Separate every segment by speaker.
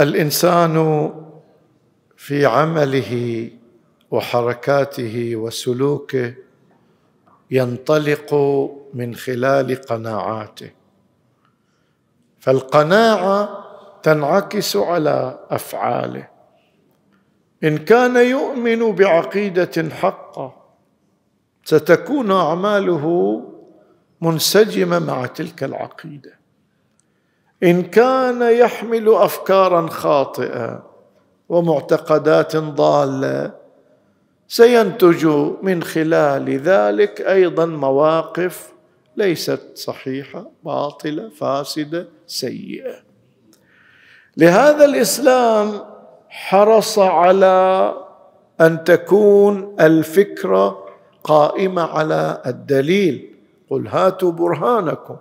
Speaker 1: الإنسان في عمله وحركاته وسلوكه ينطلق من خلال قناعاته. فالقناعة تنعكس على أفعاله. إن كان يؤمن بعقيدة حقة ستكون أعماله منسجمة مع تلك العقيدة. إن كان يحمل افكارا خاطئة ومعتقدات ضالة سينتج من خلال ذلك أيضا مواقف ليست صحيحة باطلة فاسدة سيئة. لهذا الإسلام حرص على أن تكون الفكرة قائمة على الدليل. قل هاتوا برهانكم.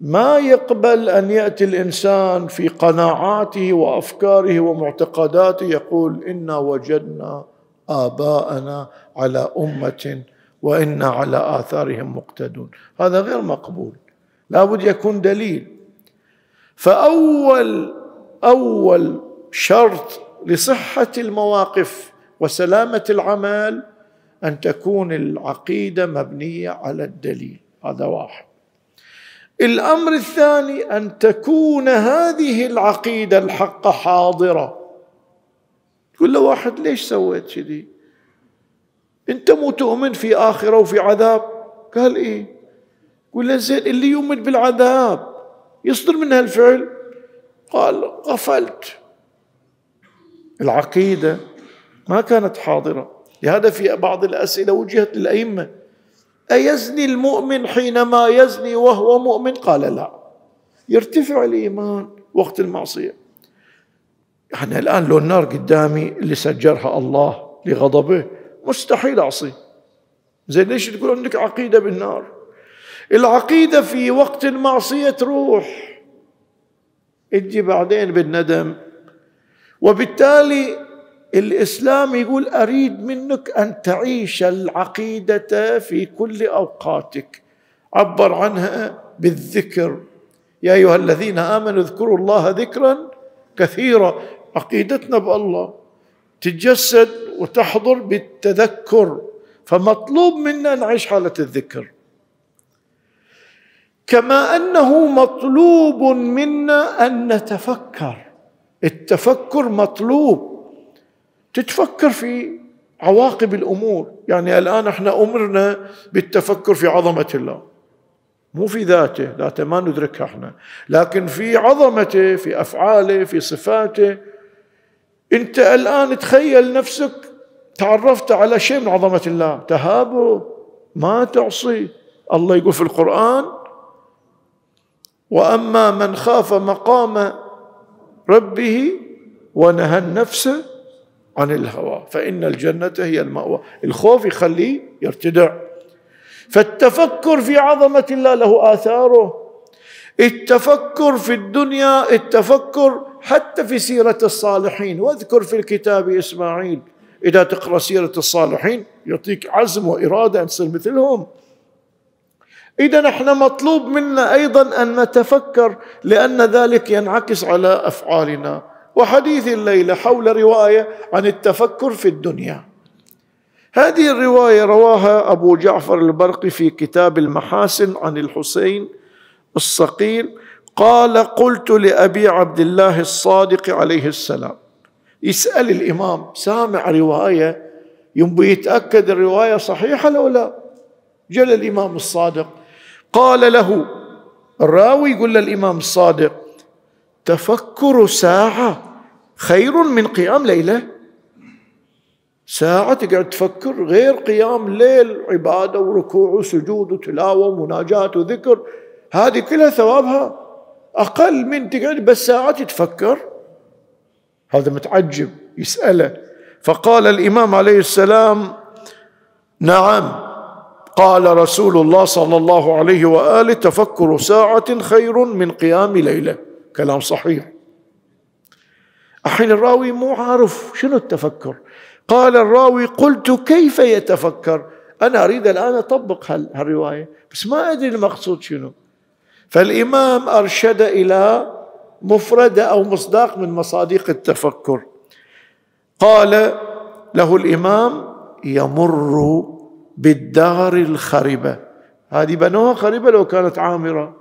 Speaker 1: ما يقبل أن يأتي الإنسان في قناعاته وأفكاره ومعتقداته يقول إنا وجدنا آباءنا على أمة وإنا على آثارهم مقتدون. هذا غير مقبول. لابد يكون دليل. فأول أول شرط لصحة المواقف وسلامة العمل أن تكون العقيدة مبنية على الدليل. هذا واحد. الأمر الثاني أن تكون هذه العقيدة الحقه حاضرة. تقول له واحد ليش سويت كذي؟ أنت مو تؤمن في آخرة وفي عذاب؟ قال إيه؟ قول له زين اللي يؤمن بالعذاب يصدر منها الفعل؟ قال غفلت. العقيدة ما كانت حاضرة. لهذا في بعض الأسئلة وجهت للأئمة. أيزني المؤمن حينما يزني وهو مؤمن؟ قال لا. يرتفع الإيمان وقت المعصية. يعني الآن لو النار قدامي اللي سجرها الله لغضبه مستحيل أعصي. زين ليش تقول عندك عقيدة بالنار؟ العقيدة في وقت المعصية تروح. تجي بعدين بالندم. وبالتالي الإسلام يقول أريد منك أن تعيش العقيدة في كل أوقاتك. عبر عنها بالذكر. يا أيها الذين آمنوا اذكروا الله ذكرا كثيرا. عقيدتنا بالله. تتجسد وتحضر بالتذكر. فمطلوب منا نعيش حالة الذكر. كما أنه مطلوب منا أن نتفكر. التفكر مطلوب. تتفكر في عواقب الأمور. يعني الآن إحنا أمرنا بالتفكر في عظمة الله. مو في ذاته ذاته ما ندركها إحنا. لكن في عظمته في أفعاله في صفاته. انت الآن تخيل نفسك تعرفت على شيء من عظمة الله. تهابه ما تعصي. الله يقول في القرآن وأما من خاف مقام ربه ونهى النفس عن الهوى فإن الجنة هي المأوى. الخوف يخليه يرتدع. فالتفكر في عظمة الله له آثاره. التفكر في الدنيا التفكر حتى في سيرة الصالحين. واذكر في الكتاب إسماعيل إذا تقرأ سيرة الصالحين يعطيك عزم وإرادة أن تصير مثلهم. إذا إحنا مطلوب منا أيضا أن نتفكر لأن ذلك ينعكس على أفعالنا. وحديث الليلة حول رواية عن التفكر في الدنيا. هذه الرواية رواها أبو جعفر البرقي في كتاب المحاسن عن الحسين الصقيل قال قلت لأبي عبد الله الصادق عليه السلام يسأل الإمام سامع رواية ينبي يتأكد الرواية صحيحة لو لا؟ جل الإمام الصادق. قال له الراوي يقول للإمام الصادق تفكر ساعة. خير من قيام ليلة. ساعة تقعد تفكر غير قيام ليل عبادة وركوع وسجود وتلاوة ومناجاة وذكر. هذه كلها ثوابها. أقل من تقعد بس ساعة تفكر. هذا متعجب. يسأله. فقال الإمام عليه السلام نعم. قال رسول الله صلى الله عليه وآله تفكر ساعة خير من قيام ليلة. كلام صحيح. الحين الراوي مو عارف شنو التفكر. قال الراوي قلت كيف يتفكر؟ أنا أريد الآن أطبق هالرواية بس ما أدري المقصود شنو. فالإمام أرشد إلى مفردة أو مصداق من مصادق التفكر. قال له الإمام يمر بالدار الخربة. هذه بنوها خربة لو كانت عامرة.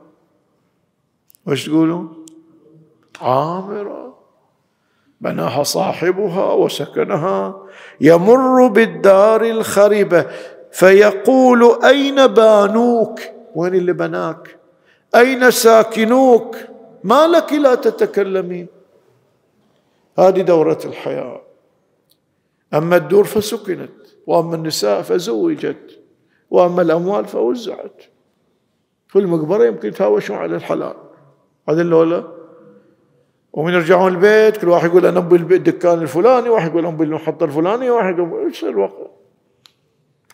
Speaker 1: وش تقولوا عامرة بناها صاحبها وسكنها. يمر بالدار الخربة فيقول أين بانوك؟ وين اللي بناك؟ أين ساكنوك؟ ما لك لا تتكلمين هذه دورة الحياة. أما الدور فسكنت وأما النساء فزوجت وأما الأموال فوزعت. في المقبرة يمكن يتهاوشون على الحلال. هذا الأولى ومن يرجعون البيت كل واحد يقول أنا أبي الدكان الفلاني واحد يقول أبي المحطة الفلانية واحد يقول إيش الوقت؟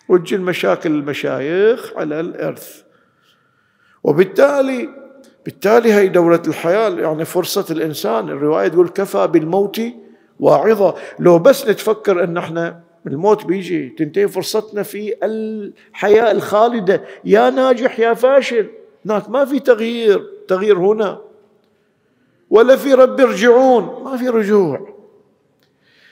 Speaker 1: وتجي المشاكل المشايخ على الإرث. وبالتالي بالتالي هي دورة الحياة يعني فرصة الإنسان. الرواية تقول كفى بالموت واعظة. لو بس نتفكر أن إحنا الموت بيجي تنتهي فرصتنا في الحياة الخالدة. يا ناجح يا فاشل. هناك ما في تغيير. تغيير هنا. ولا في رب ارجعون ما في رجوع.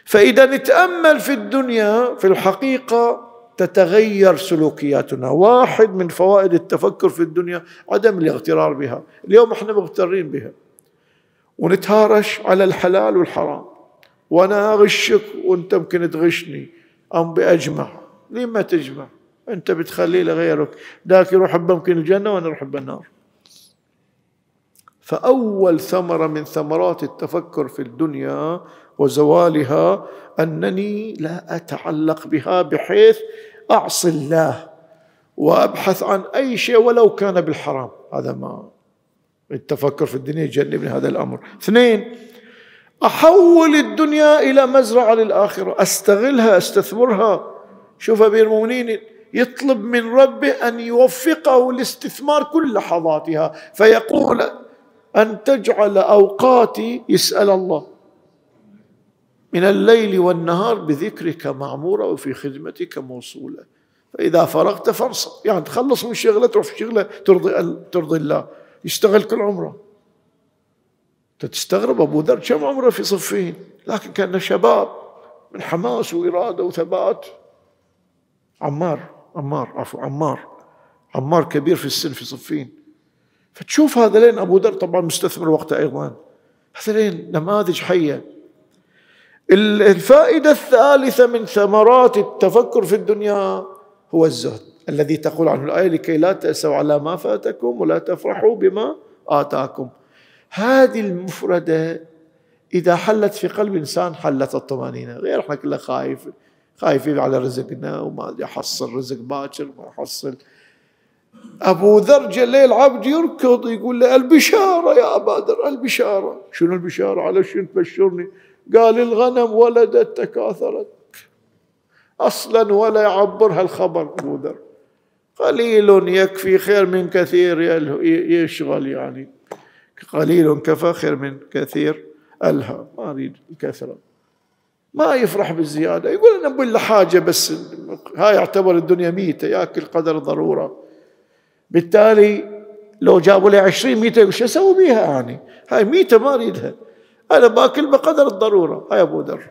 Speaker 1: فإذا نتأمل في الدنيا في الحقيقة تتغير سلوكياتنا. واحد من فوائد التفكر في الدنيا عدم الاغترار بها. اليوم إحنا مغترين بها. ونتهارش على الحلال والحرام. وأنا أغشك وأنت ممكن تغشني. أم بأجمع. ليه ما تجمع؟ أنت بتخليه لغيرك. ذاك يروح ممكن الجنة وأنا أروح النار. فأول ثمرة من ثمرات التفكر في الدنيا وزوالها أنني لا أتعلق بها بحيث أعصي الله وأبحث عن أي شيء ولو كان بالحرام. هذا ما التفكر في الدنيا يجنبني هذا الأمر. اثنين أحول الدنيا إلى مزرعة للآخرة. أستغلها أستثمرها. شوف أمير المؤمنين يطلب من ربه أن يوفقه لاستثمار كل لحظاتها فيقول أن تجعل أوقاتي يسأل الله. من الليل والنهار بذكرك معمورة وفي خدمتك موصولة فإذا فرغت فانصب. يعني تخلص من شغلة تروح في شغلة ترضي, ترضي الله. يشتغل كل عمره. تستغرب أبو ذر كم عمره في صفين. لكن كأن شباب من حماس وإرادة وثبات. عمار عمار عفوا عمار. عمار كبير في السن في صفين. فتشوف هذا أبو ذر طبعا مستثمر وقته أيضا. هذين نماذج حية. الفائدة الثالثة من ثمرات التفكر في الدنيا هو الزهد الذي تقول عنه الآية لكي لا تأسوا على ما فاتكم ولا تفرحوا بما آتاكم. هذه المفردة إذا حلت في قلب إنسان حلت الطمأنينة. غير إحنا كلنا خايف خايفين على رزقنا وما يحصل رزق باكر ما يحصل أبو ذر جليل عبد يركض يقول له البشارة يا أبا ذر البشارة. شنو البشارة؟ على شنو تبشرني قال الغنم ولدت تكاثرت. أصلا ولا يعبرها الخبر أبو ذر. قليل يكفي خير من كثير يشغل يعني. قليل كفى خير من كثير ألهى. ما أريد الكثرة. ما يفرح بالزيادة. يقول أنا أقول له حاجة بس. هاي يعتبر الدنيا ميتة يأكل قدر ضرورة. بالتالي لو جابوا لي عشرين ميتة شو أسوي بيها يعني هاي ميتة ما أريدها. أنا باكل بقدر الضرورة. هاي أبو ذر.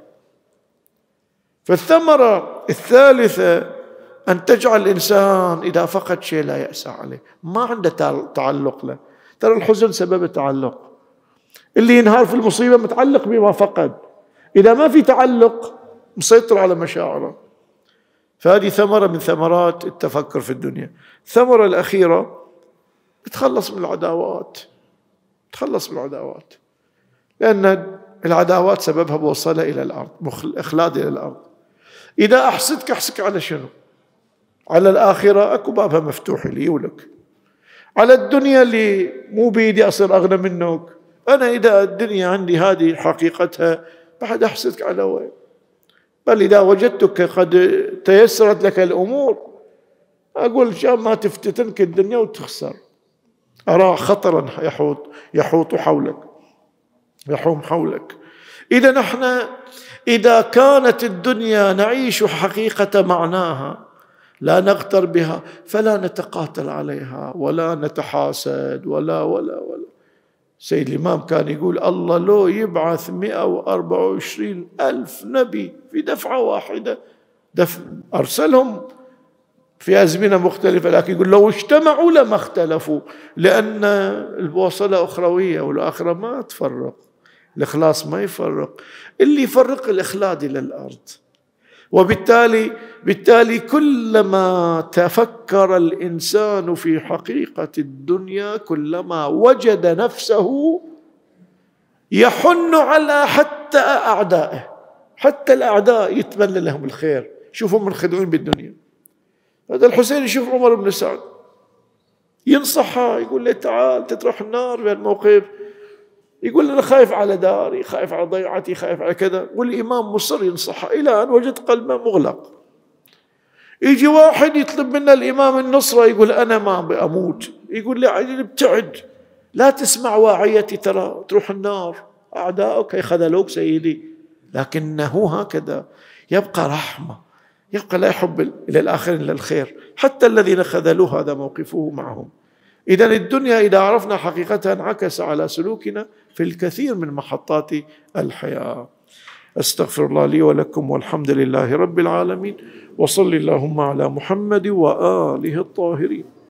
Speaker 1: فالثمرة الثالثة أن تجعل الإنسان إذا فقد شيء لا يأسى عليه. ما عنده تعلق له. ترى الحزن سبب التعلق. اللي ينهار في المصيبة متعلق بما فقد. إذا ما في تعلق مسيطر على مشاعره. فهذه ثمرة من ثمرات التفكر في الدنيا. الثمرة الأخيرة تخلص من العداوات. تخلص من العداوات. لأن العداوات سببها موصلة إلى الأرض إخلاد إلى الأرض. إذا أحسدك أحسدك على شنو؟ على الآخرة أكو بابها مفتوح لي ولك. على الدنيا اللي مو بيدي أصير أغنى منك. أنا إذا الدنيا عندي هذه حقيقتها بعد أحسدك على وين؟ بل إذا وجدتك قد تيسرت لك الأمور أقول شان ما تفتتنك الدنيا وتخسر. أرى خطرا يحوط يحوط حولك يحوم حولك. إذا نحن إذا كانت الدنيا نعيش حقيقة معناها لا نغتر بها فلا نتقاتل عليها ولا نتحاسد ولا ولا ولا. سيد الإمام كان يقول الله لو يبعث 124 ألف نبي في دفعة واحدة دف أرسلهم في أزمنة مختلفة لكن يقول لو اجتمعوا لما اختلفوا لأن البوصلة أخروية والآخرة ما تفرق الإخلاص ما يفرق اللي يفرق الإخلاد إلى الأرض. وبالتالي بالتالي كلما تفكر الإنسان في حقيقة الدنيا كلما وجد نفسه يحن على حتى أعدائه حتى الأعداء يتمنى لهم الخير. شوفوا منخدعين بالدنيا. هذا الحسين يشوف عمر بن سعد. ينصحه يقول له تعال تروح النار بهالموقف يقول أنا خايف على داري خايف على ضيعتي خايف على كذا. والإمام مصر ينصحه إلى أن وجد قلبه مغلق. يجي واحد يطلب منا الإمام النصرة يقول أنا ما بأموت يقول لي عجل ابتعد. لا تسمع واعيتي ترى تروح النار. أعداؤك يخذلوك سيدي لكنه هكذا. يبقى رحمة. يبقى لا يحب إلى الآخرين إلا الخير. حتى الذين خذلوه هذا موقفه معهم. إذا الدنيا إذا عرفنا حقيقتها انعكس على سلوكنا في الكثير من محطات الحياة. أستغفر الله لي ولكم والحمد لله رب العالمين وصل اللهم على محمد وآله الطاهرين.